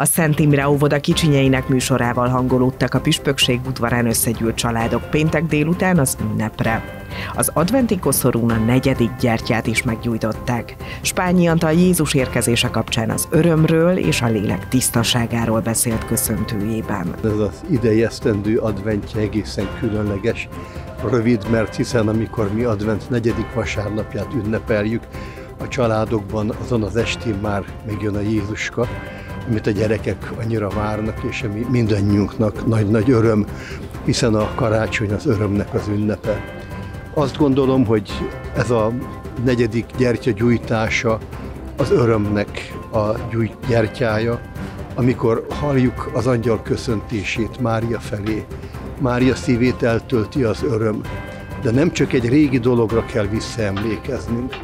A Szent Imre óvoda kicsinyeinek műsorával hangolódtak a püspökség udvarán összegyűlt családok péntek délután az ünnepre. Az adventi koszorún a negyedik gyertyát is meggyújtották. Spányi Antal Jézus érkezése kapcsán az örömről és a lélek tisztaságáról beszélt köszöntőjében. Ez az idei esztendő adventje egészen különleges, rövid, mert hiszen amikor mi advent negyedik vasárnapját ünnepeljük, a családokban azon az estén már megjön a Jézuska, amit a gyerekek annyira várnak, és ami mindannyiunknak nagy-nagy öröm, hiszen a karácsony az örömnek az ünnepe. Azt gondolom, hogy ez a negyedik gyertya gyújtása az örömnek a gyújt gyertyája, amikor halljuk az angyal köszöntését Mária felé. Mária szívét eltölti az öröm, de nem csak egy régi dologra kell visszaemlékeznünk,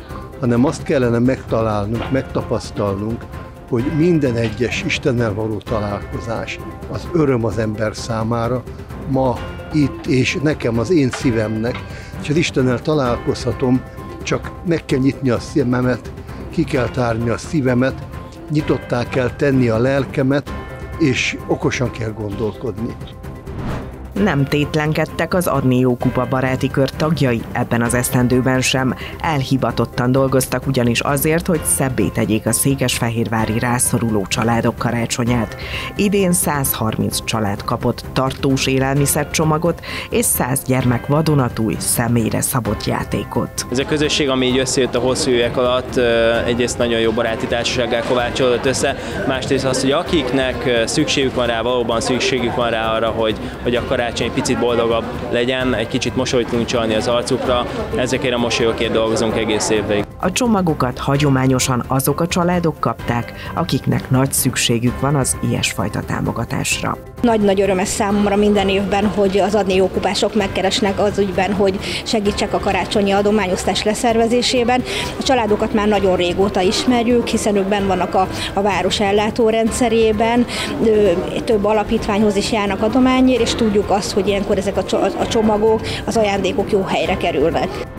hanem azt kellene megtalálnunk, megtapasztalnunk, hogy minden egyes Istennel való találkozás az öröm az ember számára, ma, itt és nekem, az én szívemnek, és az Istennel találkozhatom, csak meg kell nyitni a szememet, ki kell tárni a szívemet, nyitottá kell tenni a lelkemet, és okosan kell gondolkodni nem tétlenkedtek az Adnió Kupa baráti kör tagjai ebben az esztendőben sem. Elhibatottan dolgoztak ugyanis azért, hogy szebbé tegyék a székesfehérvári rászoruló családok karácsonyát. Idén 130 család kapott tartós élelmiszercsomagot, és 100 gyermek vadonatúj személyre szabott játékot. Ez a közösség, ami így összejött a hosszú évek alatt, egyrészt nagyon jó baráti társasággal kovácsolódott össze, másrészt az, hogy akiknek szükségük van rá, valóban szükségük van rá arra, hogy, hogy a karácsony egy picit boldogabb legyen, egy kicsit mosolyt csalni az arcukra, ezekért a mosolyokért dolgozunk egész évig. A csomagokat hagyományosan azok a családok kapták, akiknek nagy szükségük van az ilyesfajta támogatásra. Nagy-nagy öröm ez számomra minden évben, hogy az adni jókupások megkeresnek az ügyben, hogy segítsek a karácsonyi adományosztás leszervezésében. A családokat már nagyon régóta ismerjük, hiszen ők benn vannak a, a város ellátórendszerében, több alapítványhoz is járnak adományért, és tudjuk azt, hogy ilyenkor ezek a csomagok, az ajándékok jó helyre kerülnek.